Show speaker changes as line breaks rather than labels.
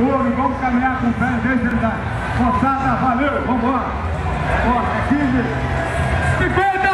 couro e vamos caminhar com fé em vez de. Moçada, valeu, vamos lá. Ó, é 15. 50!